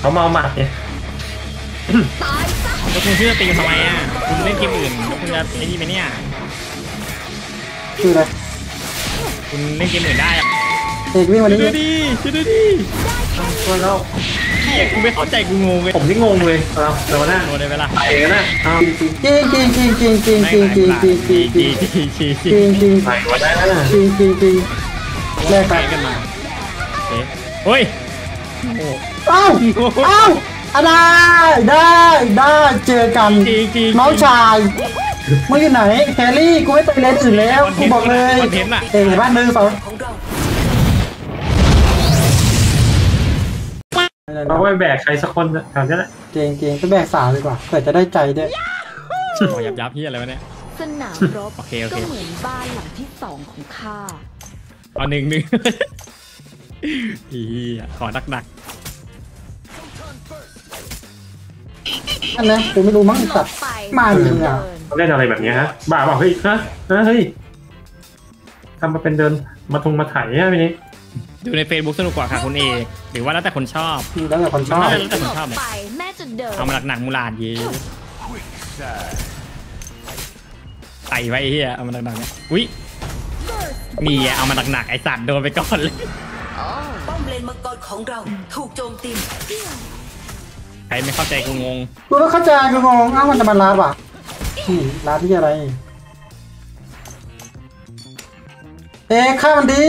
เขามาเอาหมัดเนี่ยแล้วคุณชื่อตีมทำไมอะ คุณเล่นเกมอื่นแล้วคุณจะไอ้นี่ไหมเนี่ยคืออะไรคุณเล่นเกมอื่นได้อะเอกวิ่งมาช่วยนี่ด้วยดิช่วยด้วยดิช่วยแล้วเฮียกูไม่เข้าใจกูงงเลยผมที่งงเลยเราเดี๋ยวนะโดนเลยเวลาไปกันนะเอาจริงจริงจริงจริงจริงจริงจริงจริงจริงจริงจริงจีจีจีจริงจริงไปวะได้นะจริงจริงจริงแลกไปกันกันมาโอเคเฮ้ยโอ้ เอ้าเอ้าอะได้ได้ได้เจอกันจริงจริงน้องชายมึงอยู่ไหนแครี่กูไม่ไปเลนอื่นแล้วกูบอกเลยคอนเทนต์อะเอกบ้านหนึ่งสองเราก็ไปแบกใครสักคนแถวนี้แหละเก่งเก่งก็แบกสาวดีกว่าเผื่อจะได้ใจด้วยโอ้ยับยับพี่อะไรวะเนี่ยสนามรบโอเคโอเคก็เหมือนบ้านหลังที่สองของข้าเอาหนึ่งหนึ่ง อียขอดักดักอันนะกูไม่รู้มั้งไอ้สัตว์มาจริงอะเขาเล่นอะไรแบบเนี้ยฮะ บ้าเปล่าเฮ้ยฮะฮะเฮ้ยทำมาเป็นเดินมาทุงมาไถ่ายอะพี่นี่ดูใน Facebook สนุกกว่าค่ะคุณเอกหรือว่าแล้วแต่คนชอบแล้วแต่คนชอบแล้วแต่คนชอบเนี่ยไปแม่จะเดินเอามาหนักๆมูลาดเย่ไต่ไว้ไอ้เฮียเอามาหนักๆเนี่ยอุ้ยนี่ไงเอามาหนักๆไอสัตว์โดนไปก่อนเลยป้อมเล นมังกรของเราถูกโจมตีใครไม่เข้าใจกูงงกูไม่เข้าใจกูงงอ้าวมันจะมาลาบอะอืมลาที่อะไร เอ๊ะข้ามันดี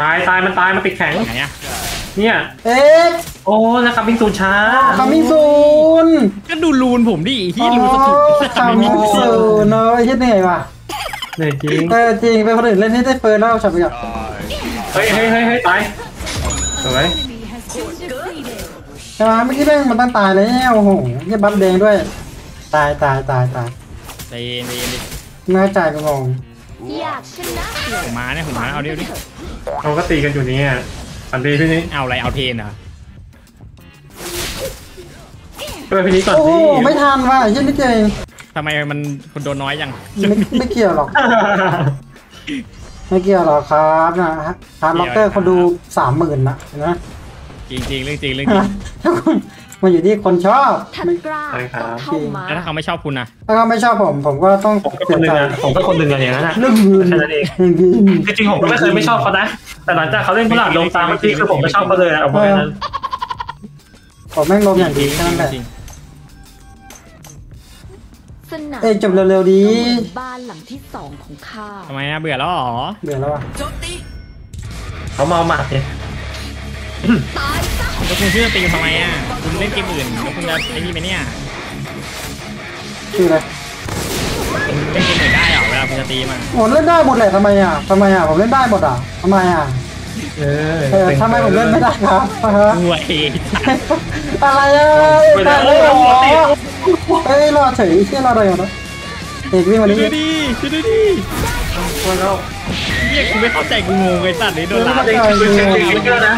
ตายตายมันตายมันติดแข็งไหนอะเนี่ยเอ๊ะโอ้แล้วครับวิ่งสูนช้าคามิซูนก็ดูรูนผมดิที่รูนสอ๋ถูอคามิซูนเนอะไอ้เหี้ยเหนื่อยว่ะเหนื่อยจริงเออจริงเป็นคนอื่นเล่นให้ได้เฟิร์นแล้วฉับไปก่อนเฮ้ยเฮ้ยเฮ้ยเฮ้ยตาย สวยใช่ไหมเมื่อกี้แม่งมันตั้งตายแล้วโอ้โหเหี้ยบัฟแดงด้วย ตายตายตายตายใจเย็นใจเย็นดิไม่เข้าใจกูงงอยากชนะเหรอผมมาเนี่ยผมมาเอาเดี๋ยวดิเขาก็ตีกันอยู่เนี่ยอันดีพี่นี่เอาอะไรเอาเทนเหรอช่วยพี่นี่ก่อนโอ้สิโหไม่ทันว่ะไอ้เหี้ยนี่เก่งทำไมมันคนโดนน้อยจังไม่ไม่เกี่ยวหรอก ไม่เกี่ยวหรอกครับนะฮะฮาร์ดล็อกเกอร์คนดูสามหมื่นนะเห็นไหมจริงจริงๆเรื่องจริงเรื่องจริงมันอยู่ที่คนชอบท่านไม่กล้าต้องเข้ามาแล้วถ้าเขาไม่ชอบคุณนะถ้าเขาไม่ชอบผมผมก็ต้องผมก็คเสีนยหนึ่ใจงอะผมก็คนหนึ่งอะอย่างนั้นอะเรื่องเงินแค่นั้นเองเรื่องเงินจริงๆผมก็ไม่เคยไม่ชอบเขานะแต่หลังจากเขาเล่นกุหลาบดงตามเมื่อกี้คือผมไม่ชอบเขาเลยอะเอาไปนั้นผมแม่งลมอย่างดีแค่นั้นแหละจริงส นามเอ้ยจบเร็วๆดีก็เหมือนบ้านหลังที่สองของข้าทำไมอะเบื่อแล้วเหรอเบื่อแล้วอะโจมตีเขามาเอาหมัดเนี่ยแล้วคุณชื่อตีมทำไมอะคุณเล่นเกมอื่นแล้วคุณจะไอ้นี่ไหมเนี่ยคืออะไรคุณเล่นเกมอื่นได้เหรอเวลาคุณจะตีมันโอ้เล่นได้หมดแหละทำไมอะทำไมอะผมเล่นได้หมดอะทำไมอะ เออเออทำไมผมเล่นไม่ได้ครับฮะห่วยอะไรอะไม่ตาได้ยเลยโอ้เหรอโหเอ้ยรอเฉยเชื่อรออะไรอะนะเอกวิ่งมาช่วยดิด้วยดิช่วยด้วยดิช่วยแล้วเฮียกูไม่เข้าใจกูงงไอ้สัตว์นี่โดนลาประเด็นคือเช็คลิงก์เกอร์นะ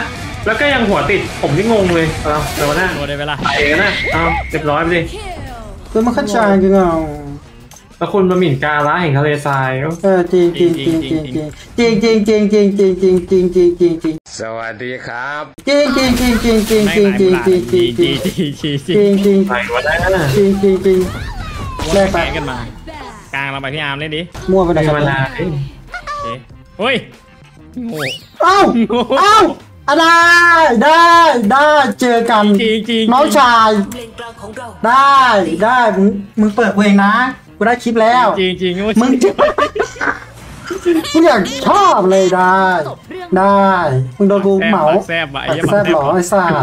แล้วก็ยังหัวติด ผมที่งงเลยเอาเดี๋ยวนะโดนเลยเวลาไปกันนะเอาเรียบร้อยไปดิคือมันเข้าใจกูเหงา แล้วคุณมาหมิ่นกาละแห่งทะเลทรายเออจริงจริงจริงจริงจริงจริงจริงจริงจริงจริงจริงจริงจริงจริงสวัสดีครับจริงจริงจริงจริงจริงไม่จริงจริงจริงจริงจริงจีจีจีจริงจริงไปวะได้นะจริงจริงจริงแลกแข่ไปงกันมากลางเราไปพี่อาร์มเล่นดิมั่วไปไหนมีกันเวลาเอ้ยโอเคเฮ้ยโง่เอ้าเอ้าอะได้ได้ได้เจอกันน้องชาย ได้ได้มึงเปิดเพลงนะ กูได้คลิปแล้ว จริงจริงมึงจะมึงอยากชอบเลยได้ ได้มึงโดนกูเหมาแซ่บว่ะไอ้แซ่บหรอไอ้สัตว์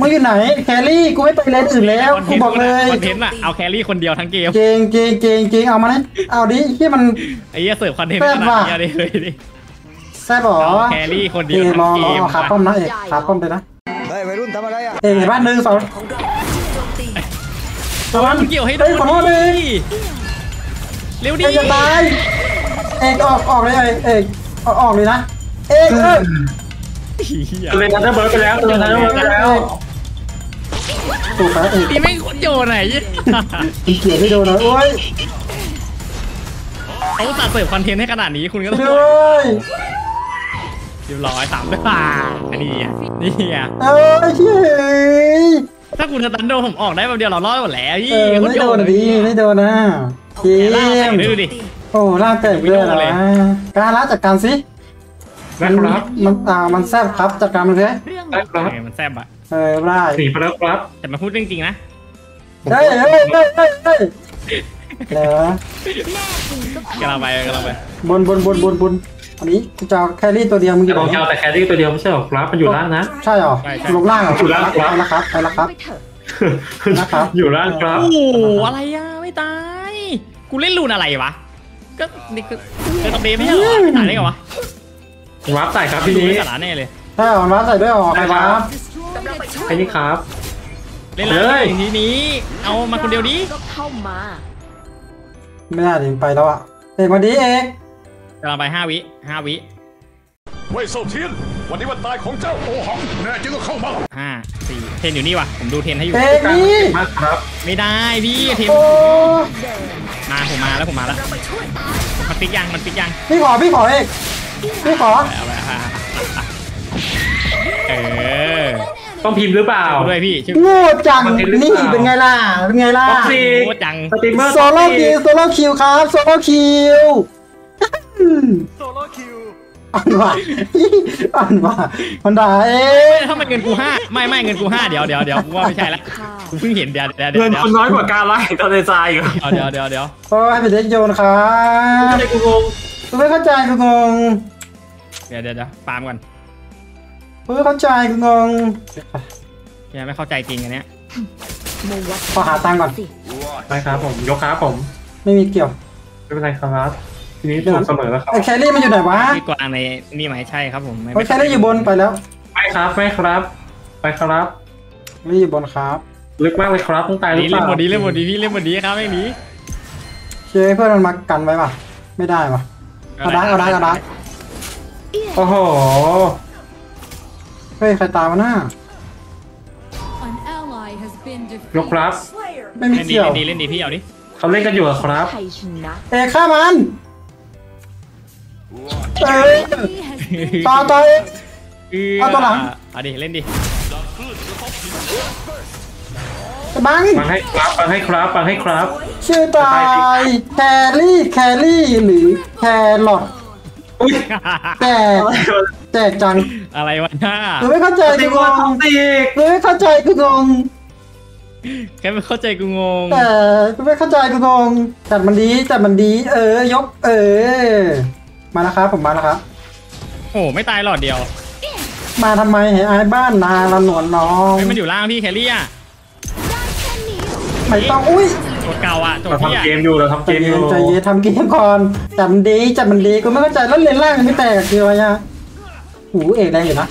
มึงอยู่ไหนแครี่กูไม่ไปเลนอื่นแล้วกูบอกเลยคอนเทนต์อะเอาแครี่คนเดียวทั้งเกมเก่งเก่งเก่งเก่งเอามาเลยเอาดิที่มันไอ้เหี้ยเสิร์ฟคอนเทนต์แซ่ขบนาดว่ะนี้เลยเลยดิแซ่บหรอเอาแครี่คนเดียวเอ้ยทั้รองเกรอมเอาขาป้อมนะเอกขาป้อมเลยนะเฮ้ยวัยรุ่นทำอะไรอะเอกบ้านหนึ่งสอง สองมันเกี่ยวให้โดเฮ้ยนขอโทษเลยเร็วดิเอกจะตายเอกออกออกเลยเอกเอกออกออกเลยนะเอกเอกเหี้ยตัวเล่นทันเดอร์เบิร์ดไปแล้วตัวเล่นทันเดอร์เบิร์ดไปแล้วถูกแล้วเอกตีแม่งโคตรโยนไหนอีเกียร์ไม่โดนนะโอ้ยเขาอุตส่าห์เสิร์ฟคอนเทนต์ให้ขนาดนี้คุณก็ต้องด้วยเรียบร้อยสามด้วยป่าอันนี้อะนี่อะเอ้ยเฮ้ย ถ้าคุณสตันโดผมออกได้แบบเดียวเรารอดหมดแล้วพี่เออไม่โดนอะดิไม่โดนนะเกล่ากมดูดิโอ้ล่างแตกเลยเหรอไม่โดนเลยการละจัดการสิได้ครับมันอ่ามันแซ่บครับจัดการมันเลยเรื่องได้ครับเออมันแซ่บอะเออได้หนีไปแล้วครับ แต่มาพูดเรื่องจริงนะเฮ้ยเฮ้ยเฮ้ยเฮ้ยเฮ้ยเหรอแน่จริงก็กำลังไปกำลังไปบนบนบนบนบน อันนี้กูจะเอาแครี่ตัวเดียวมึงอจะยู่บอกไหนจะเอาแต่แครี่ตัวเดียวไม่ใช่หรอครับมันอยู่ล่างนะ ใช่เหรอลงล่างเหรออยู่ล่างไปแล้วครับไปแล้วครับไปเถอะนะครับอยู่ล่างครับ โอ้โหอะไรอะไม่ตาย กูเล่นลูนอะไรวะ ก็นี่คือคือตองเดไม่ใช่เหรอไม่ตายได้ไงวะวาร์ปใส่ครับดูพี่นี้ไม่สาระแน่เลยใช่เหรอมาใส่ด้วยเหรอใครวะใครนี่ครับ เล่นเฮ้แล้วยทีนี้ เอามาคนเดียวดิก็เข้ามาไม่น่าดิไปแล้วอะเอกวันดีเอก กำลังไปห้าวิห้าวิเว่ยเซาเทียนวันนี้วันตายของเจ้าโอหังแน่จริงก็เข้ามาห้าสี่เทนอยู่นี่วะผมดูเทนให้อยู่เอกนี่มากครับไม่ได้พี่เทนโอ้มาผมมาแล้วผมมาแล้วมันปิกยังมันปิกยังพี่ขอพี่ขอเอกพี่ขอเอาไปอะอะเออต้องพิมพ์หรือเปล่าเอาด้วยพี่ชื่อโง่จังมันเป็นหรือนี่เปล่าเป็นไงล่ะเป็นไงล่ะท็อปสี่โคตรจังสตรีมเมอร์โซโล่คิวโซโล่คิวครับโซโล่คิว โซโล่คิวอ่านว่าอ่านว่ามันด่าเอ๊ะถ้ามันเงินกูห้าไม่ไม่เงินกูห้าเดี๋ยวเดี๋ยวเดี๋ยวกูว่าไม่ใช่ละข้าวกูเพิ่งเห็นเดี๋ยวเดี๋ยวเดี๋ยวเงินเดี๋ยวคุณน้อยกว่าการไล่ตอนในทรายอีกเดี๋ยวเดี๋ยวเดี๋ยวโอ้ยเป็นเด็กโยนครับไม่ได้กูงงกูไม่เข้าใจกูงงเดี๋ยวเดี๋ยวเดี๋ยวฟาร์มก่อนกูไม่เข้าใจกูงงยังไม่เข้าใจจริงอันเนี้ยโมวัดขอหาตังค์ก่อนสิไปครับผมยกครับผม ไม่มีเกี่ยวไม่เป็นไรครับ ทีนี้ถูกเสมอแล้วครับไอ้แครี่มันอยู่ไหนวะพี่กวางในนี่ไหมใช่ครับผมไม่ไอ้แครี่อยู่บนไปแล้วไม่ครับไม่ครับ ไปครับไม่อยู่บนครับ ลึกมากเลยครับต้องตายหรือนี่เปเล่นล่าหมดดีเล่นหมดดีพี่เล่นหมดดีครับไม่หนีเชื่อเพื่อนมันมากันไว้ป่ะ ไม่ได้ป่ะเอาดักเอาดักเอาดักโอ้โหเฮ้ยใครตามมาหน้า An ally has been ยกครับไม่มีเล่นดีเกี่ยวเล่นดีเล่นดีพี่เอาดิเขาเล่นกันอยู่อะครับใครชนะเอกฆ่ามัน เอ้ย has ต่อต่อเอกเอาตัวหลัง เอาดิ เล่นดิจะบังฟังให้ครับฟังให้ครับฟังให้ครับชื่อตายแครี่แครี่หรือแครอทอุ้ยแจกแจกจังอะไรวะหน้ากูไม่เข้าใจตีกูว่างงทำตีอีกกูไม่เข้าใจกูงงแค่ไม่เข้าใจกูงงแต่กูไม่เข้าใจกูงงจัดมันดีจัดมันดี เออยกเออ มาแล้วครับผมมาแล้วครับ โอ้ไม่ตายหลอดเดียวมาทำไมให้อายบ้านนาละหนวนน้องไอ้ยมันอยู่ล่างพี่แคลรี่อะไม่ต้องอุ้ยตัวเก่าอะตัวเราพี่อะทำเกมอยู่เราทำใจเกมอเย็ยู่นใจเย็นทำเกมก่อนจัดมันดีจัดมันดีกูไม่เข้าใจแล้วเลนล่างยังไม่แตกคืออะไรอะหูเอกแรงอยู่นะ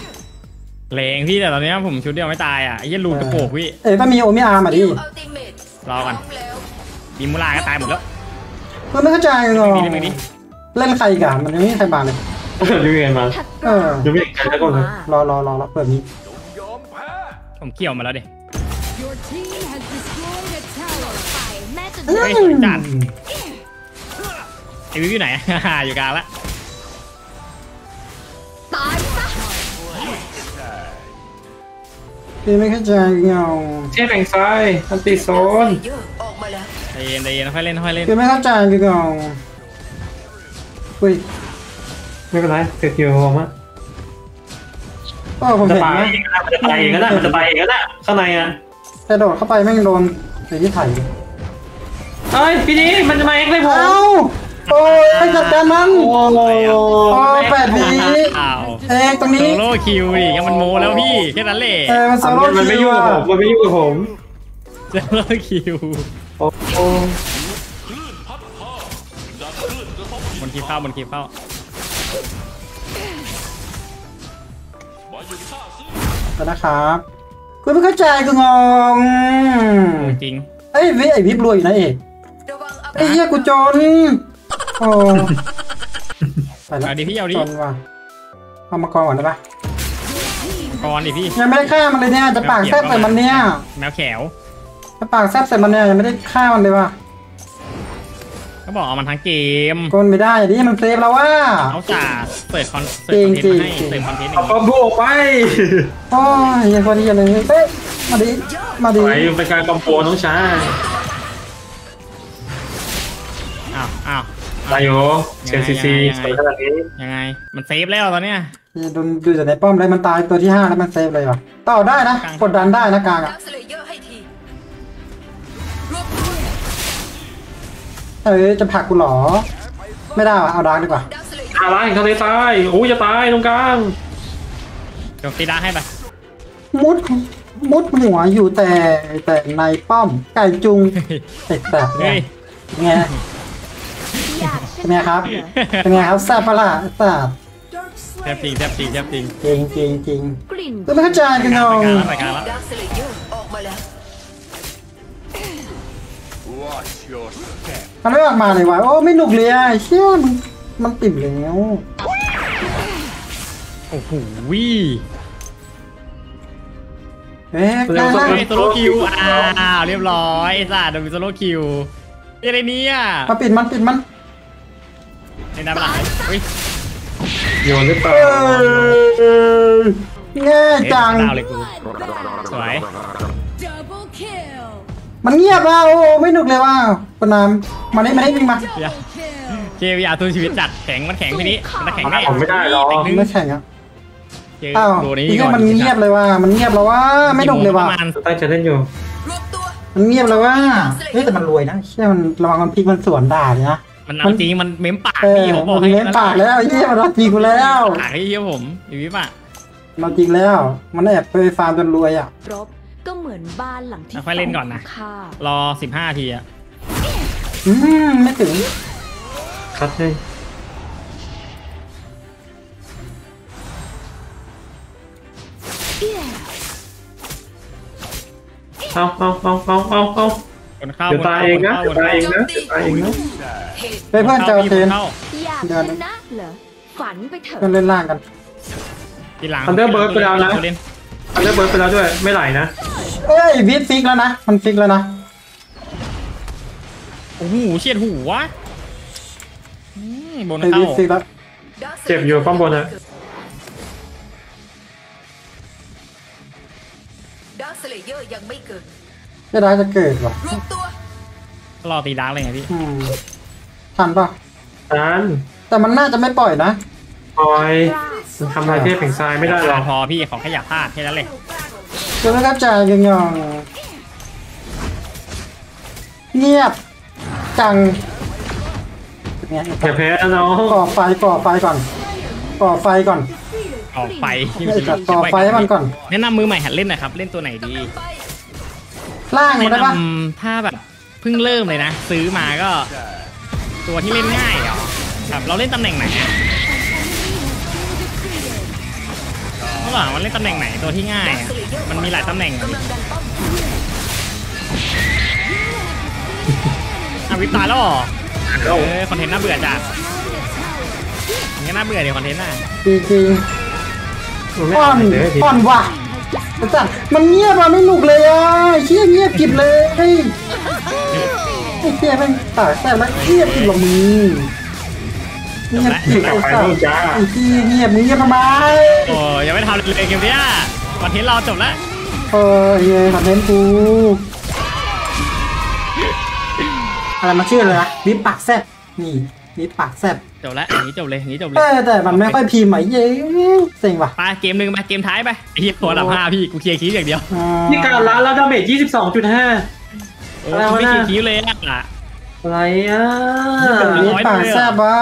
แรงพี่แต่ตอนเนี้ยผมชุดเดียวไม่ตายอะไอ้เหี้ยลูนกระโปงพี่เอกก็มีโอมิอาร์มาดิอัลติเมทรอก่อนแล้วดีมูลาก็ตายหมดแล้ว กูไม่เข้าใจงงไม่ดีไม่ดี เล่นใครอีกันมันยังไม่มีใครมาเลยดูเงินมาถ้าเออยังไม่เห็นใครสักคนเลยรอรอรอรอเปิดนี้ยอมแพ้ผมเกี่ยวมาแล้วเด็ your team has destroyed a tower. แม่จะเฮ้ยสวยจัดไอวิวอยู่ไหนอยู่กลางละตายซะพี่ไม่เข้าใจเงาเช่นแบ่งซ้ายอันติโซนเยอะออกมาแล้วใจเย็นใจเย็นค่อยเล่นค่อยเล่นพี่ไม่เข้าใจพี่เงา อุ้ย ไม่เป็นไรเสร็จคิวผมอะโอ้ผมจะเห็นไปนะเองนะมันจะไปเองนะมันจะไปเองนะข้างในอะกระโดดเข้าไปแม่งโดนไอ้ที่ไถ่เอ้ยพี่นี้มันจะมาเองเลยผมเอ้าโอ้ยไปจัดการมันโอ้โหโอ้แปดวิอ้าวเอกตรงโซนี้โล่คิวดิงั้นมันโมแล้วพี่แค่นั้นแหละเออมันโซโล่มันไม่คิวยุ่งอะกับผมมันไม่ยุ่งกับผมโซโล่คิวโอ้ นคีบเข้าบนคีบเข้าไปนะครับกูไม่เข้าใจกูงงจริงไอ้ยวิไอ้วิบรวยอยู่นะเอกระวังอัพไอ้เหี้ยกูจนโอ้ไปแล้วเอาดิพี่เอาดิจนว่ะเอามากองก่อนได้ปะก่อนดิพี่ยังไม่ได้ฆ่ามันเลยเนี่ยจะปากแซบใส่มันเนี่ยแมวแขวจะปากแซบใส่มันเนี่ยยังไม่ได้ฆ่ามันเลยว่ะ ก็บอกเอามันทั้งเกมกนไม่ได้ดิมันเซฟแล้วว่าเขาจ่าเปิดคอนเสิร์ตคอนเทนต์มาให้จริงๆเสิร์ฟคอนเทนต์อเอาย่างป้อนี้มบุกไปโอ้ยยังคนที่ยังเลยเฮ้ยมาดิมาดิไหวเป็นการคอมโบน้องชายอ้าวอ้าวตายโยเชนซีซียังไงสวยขนาดนี้ยังไงมันเซฟแล้วตอนเนี้ยดูดูจากในป้อมเลยมันตายตัวที่ห้าแล้วมันเซฟเลยว่ะต่อได้นะกลางกดดันได้นะกลางดัอะกส เลเยอร์ให้ทีเอ้ยจะผลักกูเหรอ ไม่ได้ว่ะเอาดาร์กดีกว่าดักสเลเยอร์อะไรทะเลทรายโอ้ยจะตายตรงกลางโจมตีดาร์กให้ไปมุดมุดหัวอยู่แต่แต่ในป้อมไก่จุงติดแบบเนี้เฮ้ยยไงอยากเป็นไงครับเป็นไงครับแซ่บปะล่ะแซ่บแทบจริงแทบจริงแทบจริงจริงจริงจริงกลิ่นก็ไม่เข้าใจกันยองรายการแล้วรายการแล้ว ดักสเลเยอร์ออกมาแล้ว Watch your step มันไม่ออกมาเลยวะโอ้ไม่หนุกเลยอะเชี่ยมันมันติ่มแล้วโอ้โหวิเอ๊ะได้ละเฮ้ยโซโลคิวอ้าวเรียบร้อยไอ้สัตว์โดนโซโลคิวอะไรเนี่ยมาปิดมันปิดมันในน้ำหลังเฮ้ยโยนหรือเปล่าเออง่ายจังดาวเลยกูสวย Double kill. มันเงียบอะโอ้ไม่หนุกเลยว่ะคุณน้ำมาได้มาได้วิ่งมาอย่า Double kill. เควีอาร์ตัวชีวิตจัดแข็งมันแข็งพี่นี้มันแข็งแน่ผมไม่ได้หรอกแต่งดึงไม่แข่งอะเจออ้าวตัวนี้นี่ก่อนมันเงียบเลยว่ะมันเงียบแล้วว่าไม่หนุกเลยว่ะประมาณตั้งใจเล่นอยู่รวมตัวมันเงียบแล้วว่าเฮ้ยแต่มันรวยนะเชี่ยมันระวังมันพลิกมันสวนด่าเลยนะมันเอาจริงมันเม้มปากเออพี่ผมบอกมันให้เล่นปากแล้วไอ้เหี้ยมันรักจริงกูแล้วปากให้เยี่ยผมอีวิปะมันจริงแล้ว มันแอบไปฟาร์มจนรวยอะรบ ก็เหมือนบ้านหลังที่ค่อยเล่นก่อนนะค่ะรอสิบห้าทีอะอืมไม่ถึงคัดให้เอาเอาเอาเอาเอาเอาคนเข้าเดี๋ยวตายเองนะคเดี๋ยวเข้าตายเองนะเดี๋ยวตายเองนะเหตุไปเพื่อนเจอเทนเข้าอยากเดิชนนะเหรอฝันไปเถอะเพื่อนเล่นล่างกันทีหลัง Thunderbird ไปแล้วนะเล่นอันนี้เบิร์ดไปแล้วด้วยไม่ไหลนะ เอ้ยวิทฟิกแล้วนะ มันฟิกแล้วนะ โอ้โหเฉียดหูวะอืมบนไอ้เข้าวิทฟิกแล้วดักสเลเจ็บอยู่ป้อมบนอะดักสเลเยอร์ยังไม่เกิดจะได้จะเกิดว่ะรวมตัวรอตีดาร์กเลยไงพี่ อืมทันป่ะนั้นแต่มันน่าจะไม่ปล่อยนะคอยมันทำลายเทพแห่งทรายไม่ได้หรอกพอพี่ขอแค่อย่าพลาดแค่นั้นเลย เดี๋ยวนะครับจ่ายยองยองเงียบจังเนี่ยอย่าแพ้นะน้องก่อไฟก่อไฟก่อน ก่อไฟก่อนออกไปไอ้จัดก่อไฟให้มันก่อน แนะนำมือใหม่หัดเล่นหนะครับ เล่นตัวไหนดีไปล่างแนะมันได้ปะนำถ้าแบบเพิ่งเริ่มเลยนะ ซื้อมาก็ ตัวที่เล่นง่ายเหรอแบบเราเล่นตำแหน่งไหน อะระหว่างมันเล่นตำแหน่งไหนตัวที่ง่ายอะมันมีหลายตำแหน่งอะกำลังดันป้อมอะวิปตายแล้วเหรอแล้วเออคอนเทนต์น่าเบื่อจัดมันก็น่าเบื่อเดี๋ยวคอนเทนต์น่ะจริงจริงมันไม่ๆอ่อเอานเลยทีอ่อนว่ะไอ้จัดมันเงียบอะไม่หนุกเลยอะเชี่ยเงียบกริบเลยไอ้เชี่ยแม่งตากแต่แล้วเงียบกริบหรอมึง เงียบกริบกลับไอ้ไปสัตนู่นว์จ้าไอ้ที่เงียบมึงเงียบทำไมโอ้ยังไม่ทำเลยเกมเนี้ยคอนเทนต์เราจบแล้วเออเย้คอนเทนต์กูอะไรมาชื่อเลยนะวิปปากแซบนี่วิปปากแซบจบแล้วอย่างนี้จบเลยอย่างนี้จบเลเอยอแต่มันไม่ค่อยพิมพ์อะเย้เซ็งว่ะไปเกมหนึ่งไปเกมท้ายไปไอ้เหี้ยตัวอันดับห้าพี่กูเคลียร์คีย์อย่างเดียวอ่านี่การล้านแล้วดาเมจ22.5เออะไรอวะไม่น่ะเคลียร์คีย์เลยอะอะไรอะวิปปากแซบว่ะ